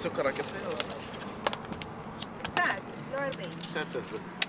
سكر على ساعة ولا؟ 40 ساعة ساعة